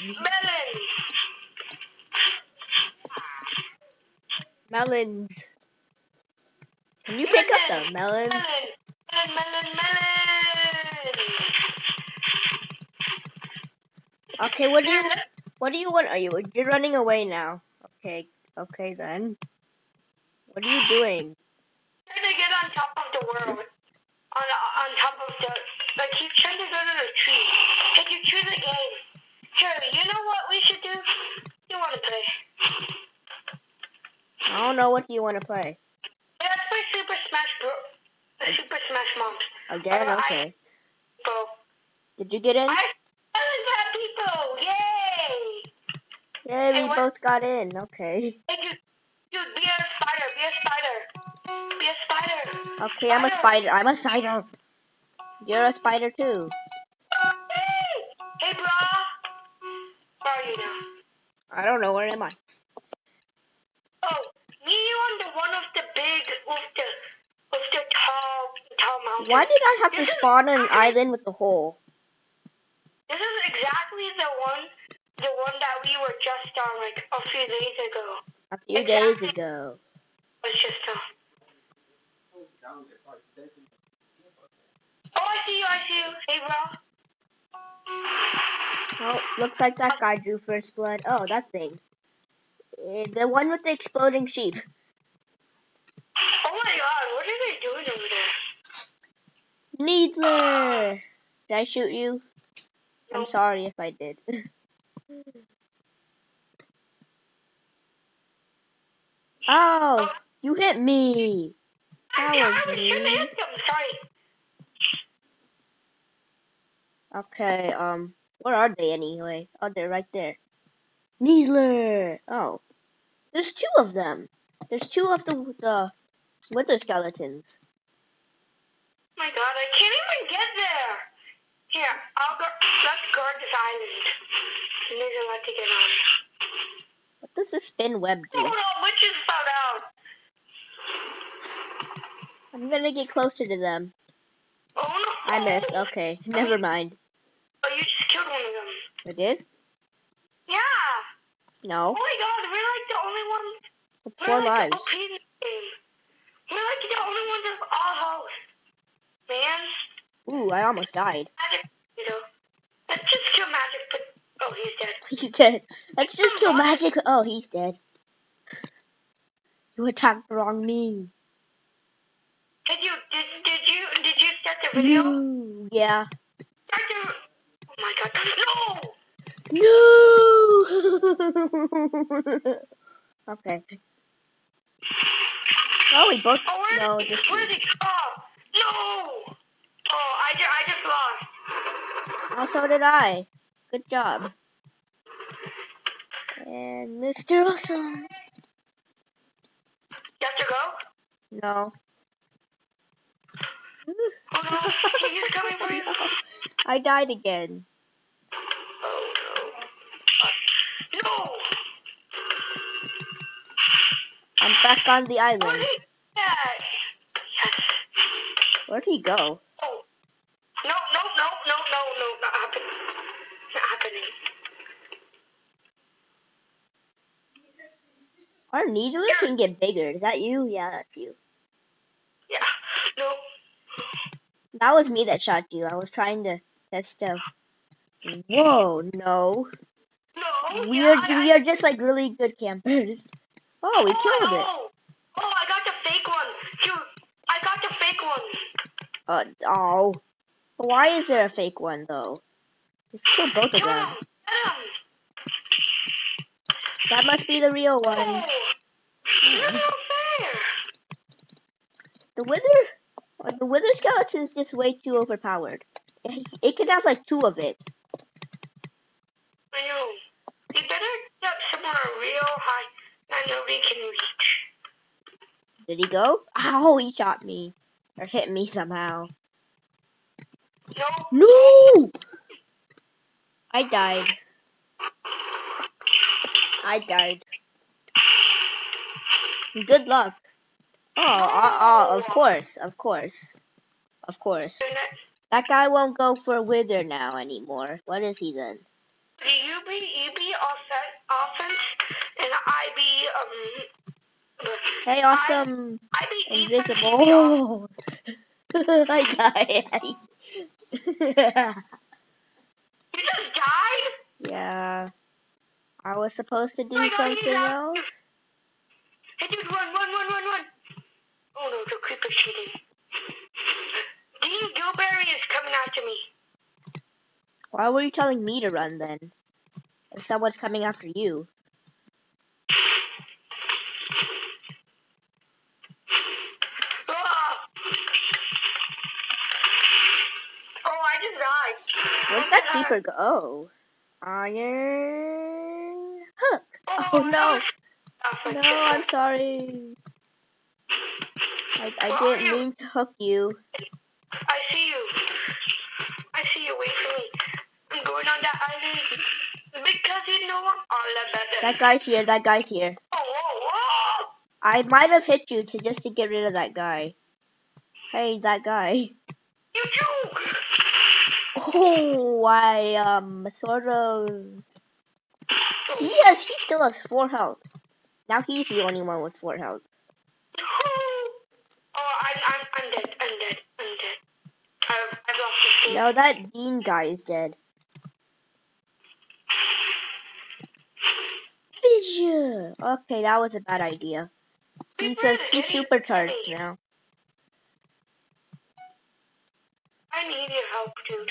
Melon. Melons. Can you pick up the melons? Melon. Melon. Melon. Melon. Okay, what do you what do you want? Are you you're running away now? Okay, okay then. What are you doing? Trying to get on top of the world. On on top of the like he's trying to go to the tree. Like you choose a game. Here, you know what we should do? You want to play? I don't know. What you want to play? Let's play Super Smash Bro. uh, Super Smash Mobs. Again? I- Okay. Go. Did you get in? I I got people. Yay! Yeah, we what- both got in. Okay. Dude, be a spider. Be a spider. Be a spider. Okay, I'm a spider. I'm a spider. You're a spider too. Are you now? I don't know. Where am I? Oh, me on the one of the big with the with the tall tall mountain. Why did I have to This is spawn on an exactly- island with a hole? This is exactly the one the one that we were just on like a few days ago. A few days ago. It's just uh, Oh, I see you. I see you. Hey, bro. Oh, looks like that guy drew first blood. Oh, that thing. The one with the exploding sheep. Oh my God, what are they doing over there? Needler! Did I shoot you? I'm sorry if I did. oh, you hit me. That was mean. Sorry. Okay, um, where are they anyway? Oh, they're right there. Needler! Oh. There's two of them. There's two of the, the wither skeletons. Oh my God, I can't even get there. Here, I'll go. Let's guard this island. And they're to get on. What does the spin web do? Oh no, witches fell out. I'm gonna get closer to them. Oh no. I missed. Okay, never mind. Oh, you just killed one of them. I did? Yeah. No. Oh my God, we're like the only ones. We're Four like lives. The OP in this game. We're like the only ones of all hosts. Man, Ooh, I almost died. magic, you know. Let's just kill magic, but oh, he's dead. He's dead. Let's just kill Magic. Oh, he's dead. You attacked the wrong me. Did you did did you did you start the video? You. Yeah. Oh my God! No. No. okay. Oh, we both. Oh, where No, is just Where is he? Oh, no! Oh, I, ju- I just lost. Oh, so did I. Good job. And Mr. Awesome. You have to go? No. Oh no, he's coming for you. I died again. Oh no. No! I'm back on the island. is he? Yeah. Yes. Where'd he go? Oh. No, no, no, no, no, no, not happening. Not happening. Our needler can get bigger. Is that you? Yeah, that's you. Yeah. No. That was me that shot you. I was trying to test stuff. Whoa, no. No. We yeah, are I- we are just like really good campers. Oh, we killed it. Oh, oh, I got the fake one. Dude, I got the fake one. Uh oh. Why is there a fake one though? Just kill both of them. him. Get him. That must be the real one. Oh. That's not fair. The wither, the wither skeleton is just way too overpowered. It, it could have like two of it. I know. You better get somewhere real high that nobody can reach. Did he go? Ow! He shot me or hit me somehow. No. No! I died. I died. Good luck. Oh, uh, uh, of course, of course, of course. That guy won't go for Wither now anymore. What is he then? Be you be offen- offense, and I be um. Hey, awesome. I, I be defense, you. Invisible. I died. You just died. yeah. I was supposed to do Oh my God, something else. Hey, dude, run, run, run, run, run. Oh no, the creeper's cheating. Dean Gilberry is coming after me. Why were you telling me to run then? If someone's coming after you. Ah! Oh, I just died. Where'd that creeper go? Oh. Iron hook. Oh no. No, I'm sorry. I, I Where didn't you? mean to hook you. I see you. I see you. Wait for me. I'm going on that island because you know I'm all about it. That guy's here, that guy's here. Oh, whoa, whoa! I might have hit you to just to get rid of that guy. Hey, that guy. You too. Oh, I um sort of. He has. He still has four health. Now he's the only one with four health. Oh, I'm, I'm, I'm dead. I'm dead. I'm dead. I've, I've lost the steam. No, that Dean guy is dead. Fissure. Okay, that was a bad idea. He says he's supercharged now. I need your help, dude.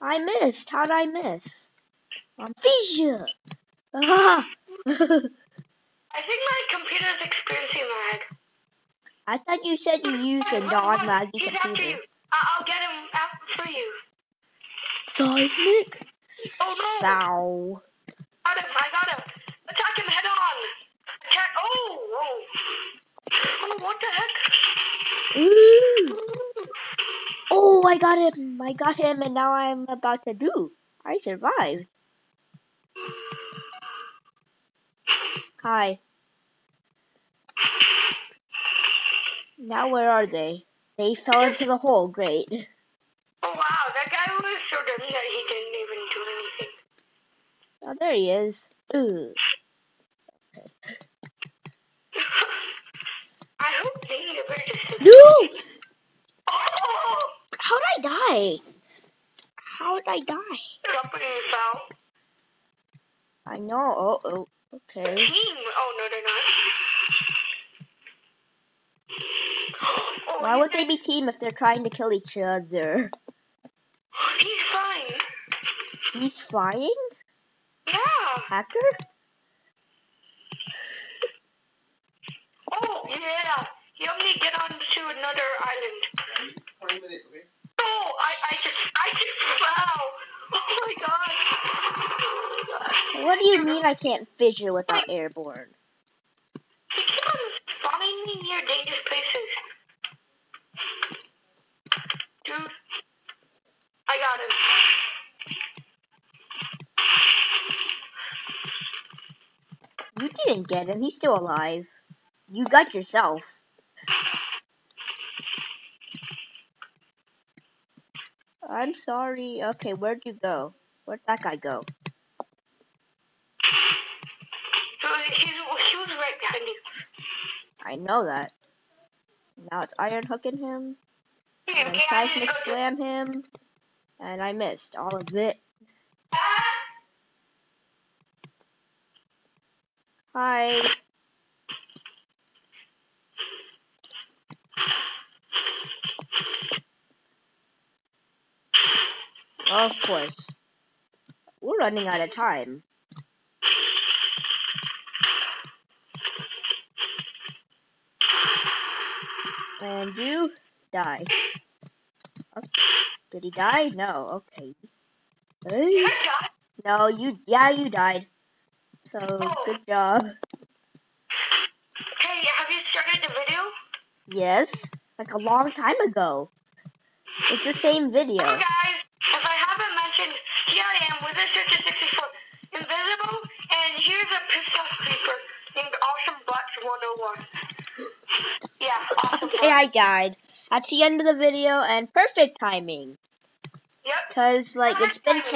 I missed. How'd I miss? Um, fissure. Ah. I think my computer's experiencing lag. I thought you said you used a non-laggy computer. you. I'll get him after for you. Seismic. Oh, no. Sow. Got him. I got him. Attack him head on. Attack. Oh, whoa. Oh, what the heck? Ooh. Oh, I got him. I got him, and now I'm about to do. I survived. Hi. Now where are they? They fell into the hole. Great. Oh, wow. Didn't even do anything. Oh, there he is. Ooh. I hope they never just No! Oh! How'd I die? How'd I die? Fell. I know. Oh, oh. Okay. Team. Oh, no, they're not. Oh, Why would they be team if they're trying to kill each other? He's flying? Yeah. Hacker? Oh, yeah. Help me get on to another island. 20 minutes, okay? Oh, I, I just, I just fell. Oh my god. What do you mean I can't fissure without airborne? He keep on spawning me near dangerous places. Dude, I got him. You didn't get him. He's still alive. You got yourself. I'm sorry. Okay, where'd you go? Where'd that guy go? He was right behind you. I know that. Now it's iron hooking him. And seismic slam him. And I missed all of it. Ah! Hi. Of course. We're running out of time. And you die. Oh, Did he die? No. Okay. Hey. No, you. Yeah, you died. So good job. Hey, have you started the video? Yes, like a long time ago. It's the same video. Hey guys, if I haven't mentioned, here I am with a Searcher 64 Invisible, and here's a pissed off creeper named Awesome Butts 101. Yeah, awesome Okay, I died. That's the end of the video and perfect timing. Yep. Cause like it's been 10